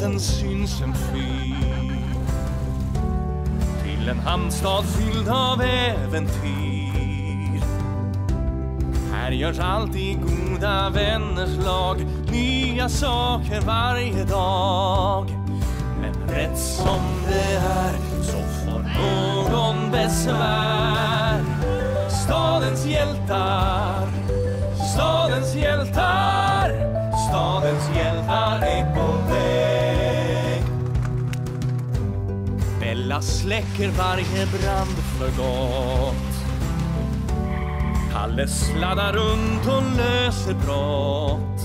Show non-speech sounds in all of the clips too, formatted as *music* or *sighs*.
natten syns en fyr. Till en hamnstad fylld av äventyr. Här görs alltid goda vänners lag. Nya saker varje dag. Men rätt som det är så får någon besvär. Stadens hjältar Stadens hjältar. Stadens hjältar är på Bella släcker varje brand för gott Kalle sladdar runt och löser brott.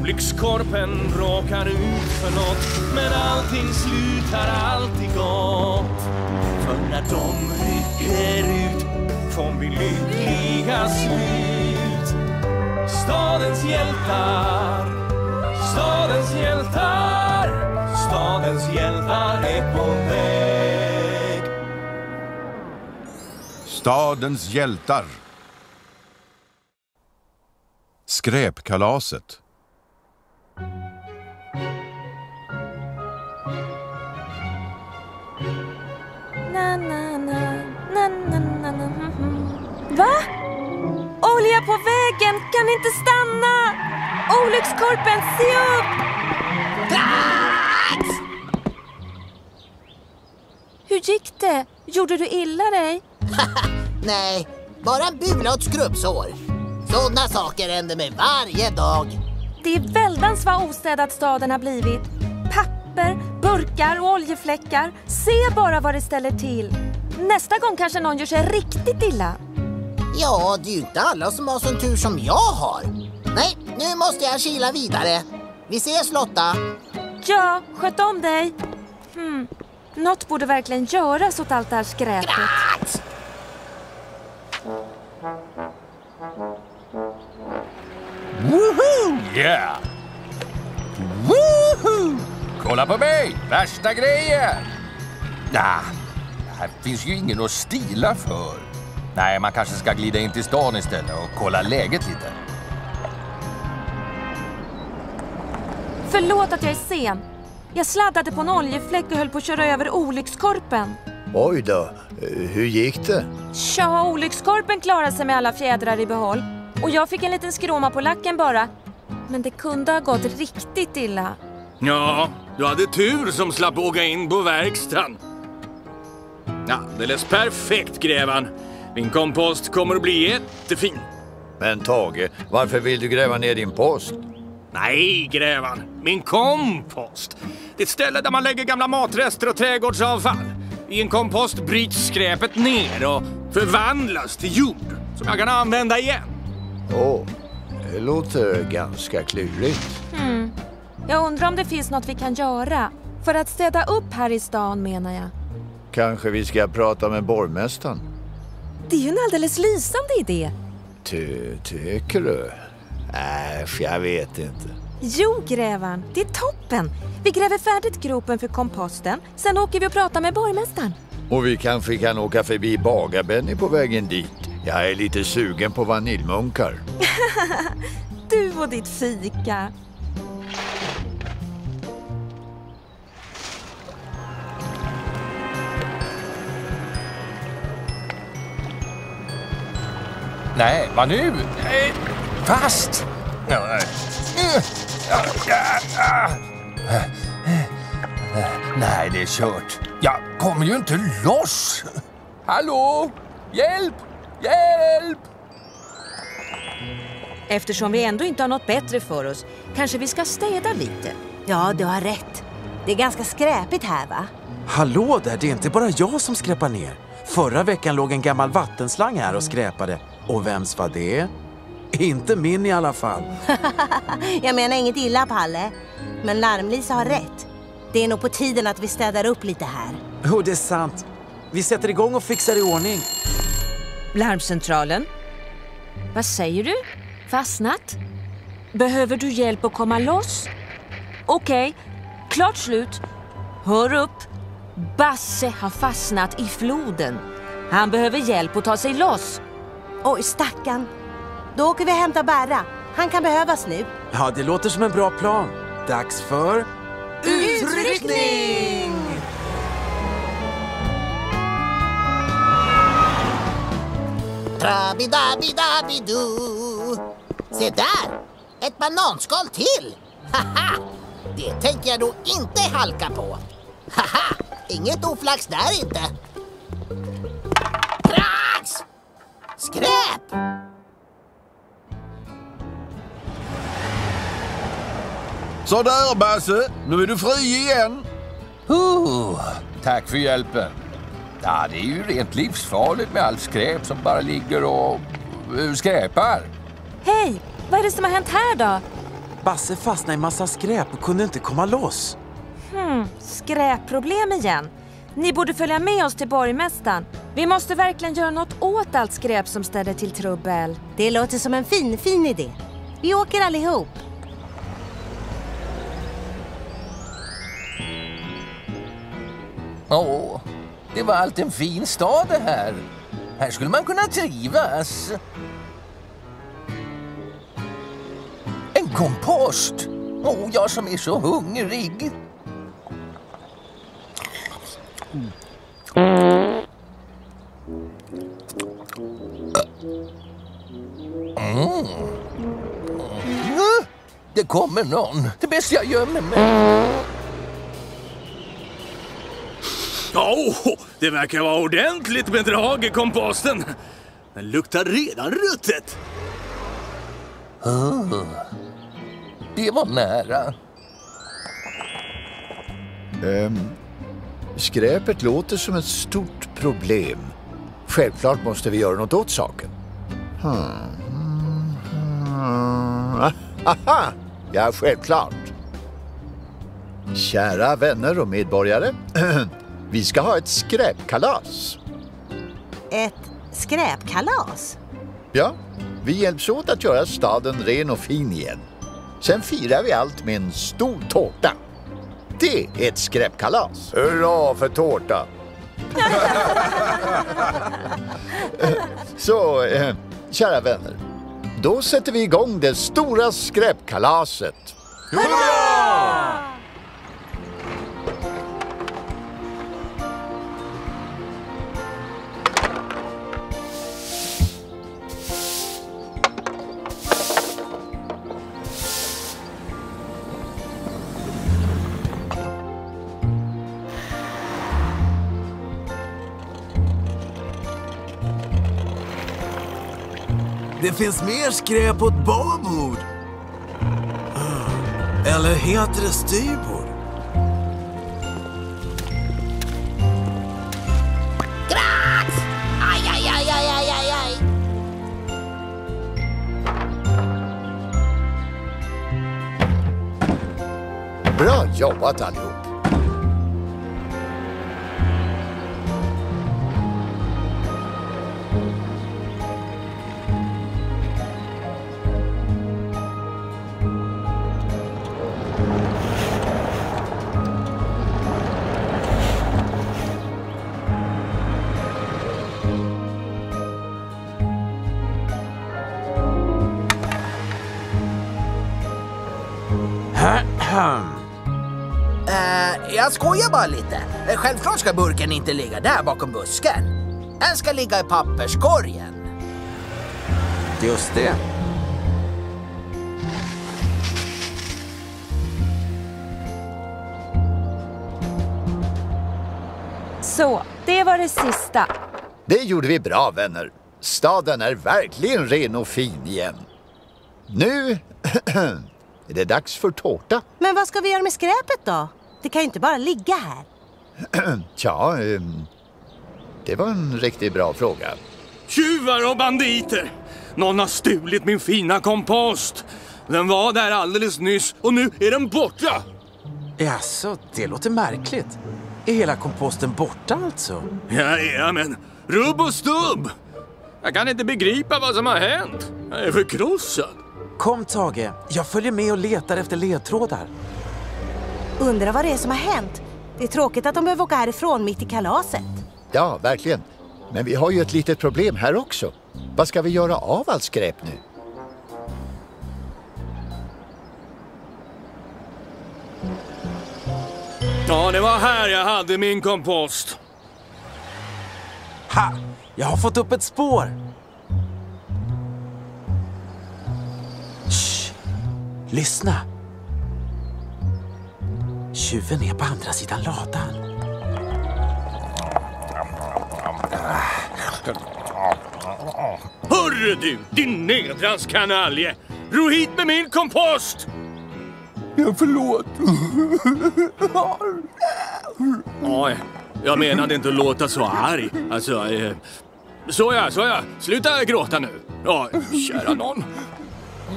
Olyckskorpen bråkar ut för nåt, Men allting slutar alltid gott. För när de rycker ut får vi lyckliga slut. Stadens hjältar, stadens hjältar. Stadens hjältar är på väg Stadens hjältar. Skräpkalaset. Na, na, na, na, na, na, na, mhm. Va? Olja på vägen! Kan inte stanna! Olyckskorpen, se upp! Hur gick det? Gjorde du illa dig? *laughs* Nej, bara en bula och ett skrubbsår. Sådana saker händer mig varje dag. Det är väldans vad ostädad staden har blivit. Papper, burkar och oljefläckar. Se bara vad det ställer till. Nästa gång kanske någon gör sig riktigt illa. Ja, det är ju inte alla som har sån tur som jag har. Nej, nu måste jag kila vidare. Vi ses Lotta. Ja, sköt om dig. Hmm. Något borde verkligen göras åt allt det här skräpet. Gratz! Woho! Yeah! Woho! Kolla på mig! Värsta grejen! Nah, här finns ju ingen att stila för. Nej, man kanske ska glida in till stan istället och kolla läget lite. Förlåt att jag är sen. Jag sladdade på en oljefläck och höll på att köra över olyckskorpen. Oj då, hur gick det? Tja, olyckskorpen klarade sig med alla fjädrar i behåll. Och jag fick en liten skråma på lacken bara. Men det kunde ha gått riktigt illa. Ja, du hade tur som slapp åka in på verkstaden. Alldeles perfekt, grävan. Min kompost kommer att bli jättefin. Men Tage, varför vill du gräva ner din post? Nej, grävan. Min kompost. Det är ett ställe där man lägger gamla matrester och trädgårdsavfall. I en kompost bryts skräpet ner och förvandlas till jord som jag kan använda igen. Åh, det låter ganska klurigt. Hmm. Jag undrar om det finns något vi kan göra. För att städa upp här i stan menar jag. Kanske vi ska prata med borgmästaren? Det är ju en alldeles lysande idé. Ty, tycker du? Äsch, jag vet inte. Jo, grävan. Det är toppen. Vi gräver färdigt gropen för komposten. Sen åker vi och pratar med borgmästaren. Och vi kanske kan åka förbi Bagar-Benny på vägen dit. Jag är lite sugen på vaniljmunkar. *laughs* Du och ditt fika. Nej, vad nu? Nej, Fast! Nej, det är kört. Jag kommer ju inte loss. Hallå? Hjälp! Hjälp! Eftersom vi ändå inte har något bättre för oss kanske vi ska städa lite. Ja, du har rätt. Det är ganska skräpigt här va? Hallå där, det är inte bara jag som skräpar ner. Förra veckan låg en gammal vattenslang här och skräpade. Och vems var det? Inte min i alla fall. *laughs* Jag menar inget illa Palle. Men Larmlisa har rätt. Det är nog på tiden att vi städar upp lite här. Jo, det är sant. Vi sätter igång och fixar i ordning. Larmcentralen? Vad säger du? Fastnat? Behöver du hjälp att komma loss? Okej, klart slut. Hör upp! Basse har fastnat i floden. Han behöver hjälp att ta sig loss. Oj, stackarn. Då åker vi och hämtar Berra. Han kan behövas nu. Ja, det låter som en bra plan. Dags för... Utryckning! Trabidabidabidu. Se där! Ett bananskal till! *laughs* Haha! Det tänker jag då inte halka på. Haha! Inget oflax där inte. Krax! Skräp! Sådär Basse, nu är du fri igen. Uh, tack för hjälpen. Ja, det är ju rent livsfarligt med allt skräp som bara ligger och uh, skräpar. Hej! Vad är det som har hänt här då? Basse fastnade i massa skräp och kunde inte komma loss. Hmm, skräpproblem igen. Ni borde följa med oss till borgmästaren. Vi måste verkligen göra något åt allt skräp som ställer till trubbel. Det låter som en fin, fin idé. Vi åker allihop. Åh, det var allt en fin stad det här. Här skulle man kunna trivas. En kompost! Åh, jag som är så hungrig. Mm. mm. Det kommer någon. Det är bäst jag gömmer mig. Åh, det verkar vara ordentligt med drag i komposten. Den luktar redan ruttet. Det var nära. Ehm, skräpet låter som ett stort problem. Självklart måste vi göra något åt saken. Hmm. *laughs* Hmm. Aha! Ja, självklart. Kära vänner och medborgare. *clears throat* Vi ska ha ett skräpkalas. Ett skräpkalas. Ja, vi hjälps åt att göra staden ren och fin igen. Sen firar vi allt med en stor tårta. Det är ett skräpkalas. Hurra för tårta! Så, eh, kära vänner. Då sätter vi igång det stora skräpkalaset. Det finns mer skräp åt babord. Ah, Eller heter det styrbord? Krax! Aj, aj, aj, aj, aj, aj, aj. Bra jobbat allihop. Eh, jag skojar bara lite. Eh, Självklart ska burken inte ligga där bakom busken. Den ska ligga i papperskorgen. Just det. Så, det var det sista. Det gjorde vi bra vänner. Staden är verkligen ren och fin igen. Nu *clears throat* är det dags för tårta. Men vad ska vi göra med skräpet då? Det kan ju inte bara ligga här. *clears throat* Tja, ehm, det var en riktigt bra fråga. Tjuvar och banditer! Någon har stulit min fina kompost. Den var där alldeles nyss och nu är den borta. Jaså, det låter märkligt. Är hela komposten borta alltså? Ja, ja, men rubb och stubb. Jag kan inte begripa vad som har hänt. Jag är förkrossad. Kom Tage, jag följer med och letar efter ledtrådar. Undrar vad det är som har hänt. Det är tråkigt att de behöver åka härifrån mitt i kalaset. Ja, verkligen. Men vi har ju ett litet problem här också. Vad ska vi göra av allt skräp nu? Ja, det var här jag hade min kompost. Ha! Jag har fått upp ett spår! Lyssna! Tjuven är på andra sidan ladan. Hörru du, din nedrans kanalje! Ro hit med min kompost! Ja, förlåt. Oj, jag menade inte att låta så arg. Alltså, eh, såja, såja. Sluta gråta nu. Ja, kära någon.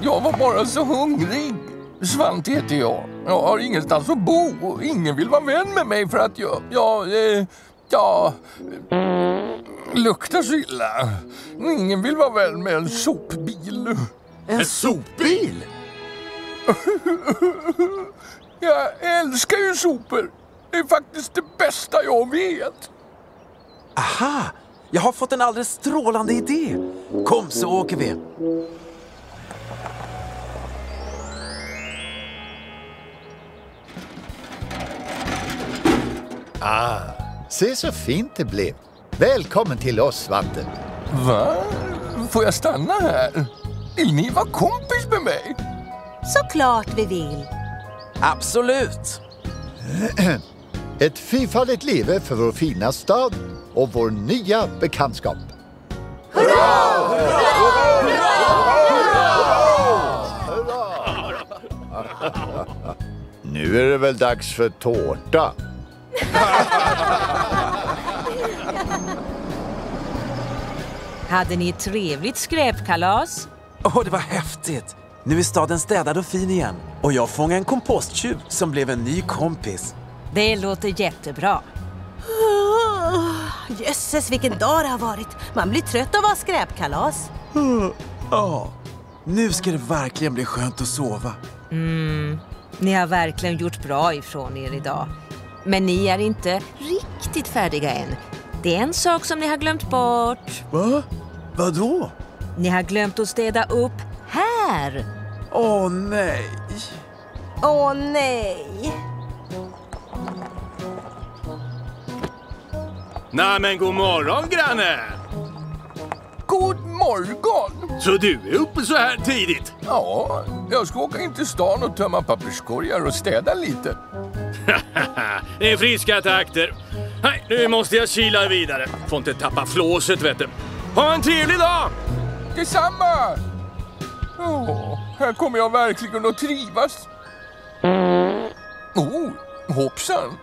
Jag var bara så hungrig. Svante heter jag. Jag har ingenstans att bo och ingen vill vara vän med mig för att jag... Jag... Eh, jag luktar så illa. Ingen vill vara vän med en sopbil. En sopbil? *laughs* Jag älskar ju sopor. Det är faktiskt det bästa jag vet. Aha! Jag har fått en alldeles strålande idé. Kom så åker vi. Ah, se så fint det blev. Välkommen till oss, Svante. Va? Får jag stanna här? Vill ni vara kompis med mig? Såklart vi vill. Absolut! Ett fyrfaldigt leve för vår fina stad och vår nya bekantskap. Nu är det väl dags för tårta. *laughs* Hade ni ett trevligt skräpkalas? Åh, det var häftigt! Nu är staden städad och fin igen. Och jag fångade en komposttjuv som blev en ny kompis. Det låter jättebra. Oh, *sighs* jösses vilken dag det har varit. Man blir trött av att ha skräpkalas. Ja, nu ska det verkligen bli skönt att sova. Ni har verkligen gjort bra ifrån er idag. Men ni är inte riktigt färdiga än. Det är en sak som ni har glömt bort. Va? Vadå? Ni har glömt att städa upp här. Åh nej. Åh nej! Nej men god morgon granne! God morgon! Så du är uppe så här tidigt? Ja, jag ska åka in till stan och tömma papperskorgar och städa lite det är friska takter. Nej, nu måste jag kila vidare. Får inte tappa flåset vet du. Ha en trevlig dag! Detsamma! Oh, här kommer jag verkligen att trivas. Oh, hoppsan.